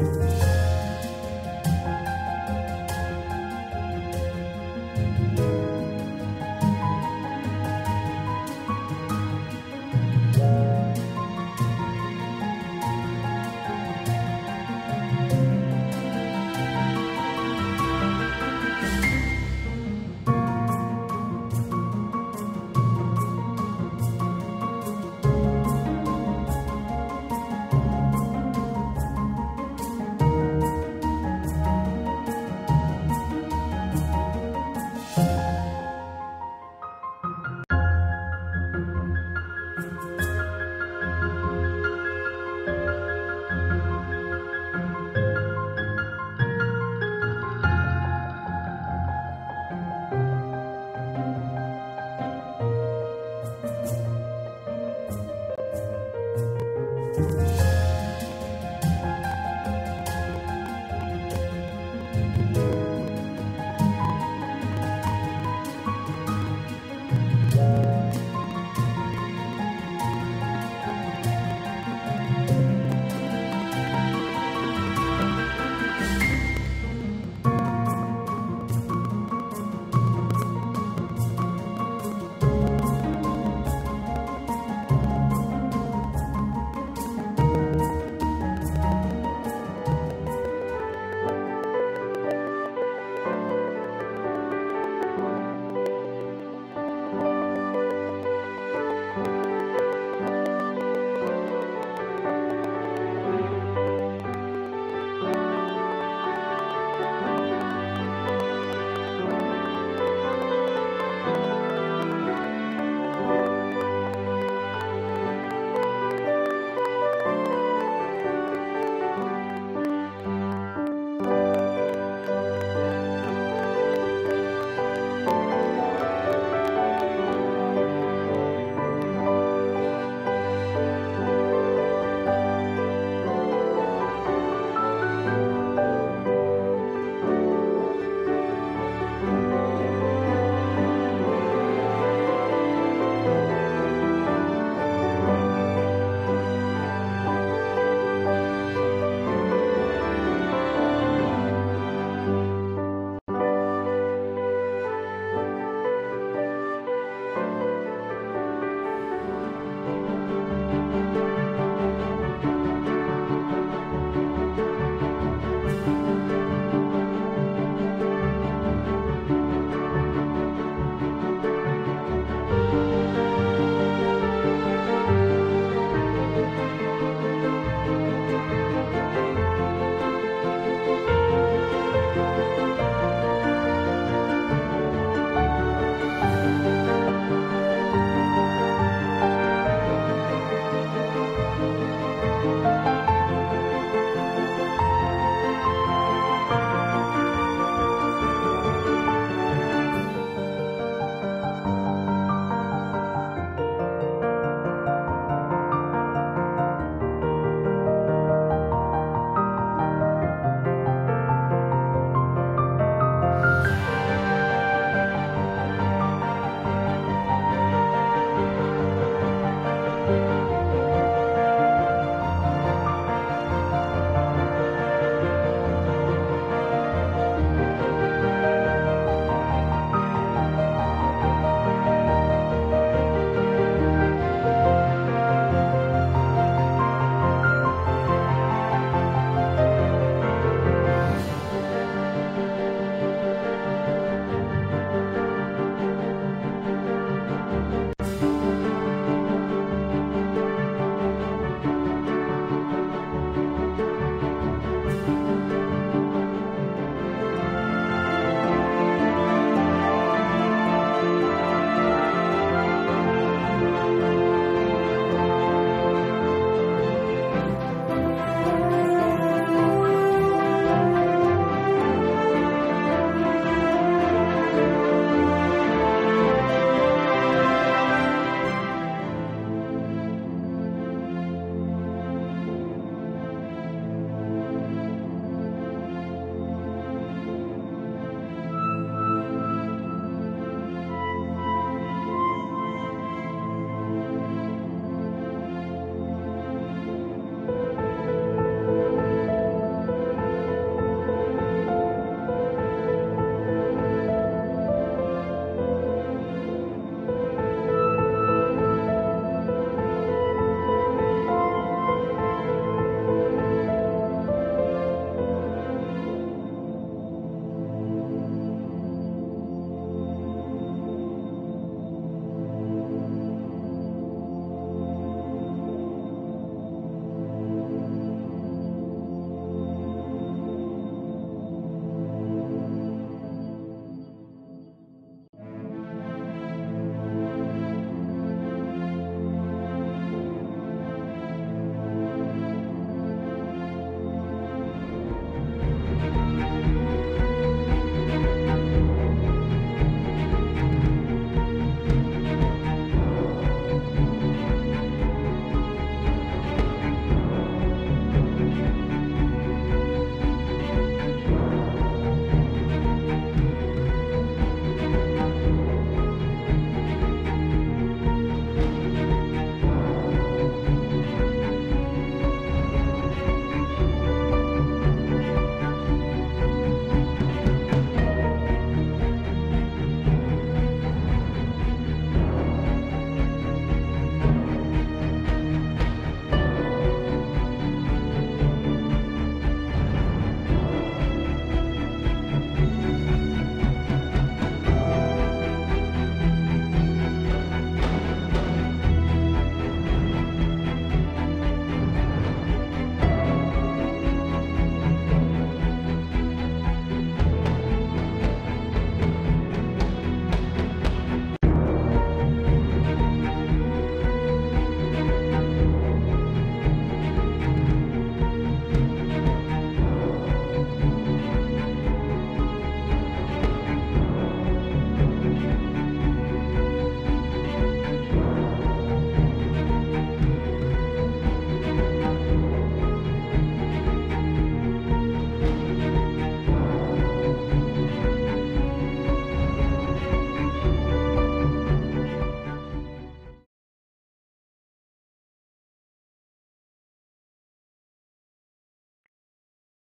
음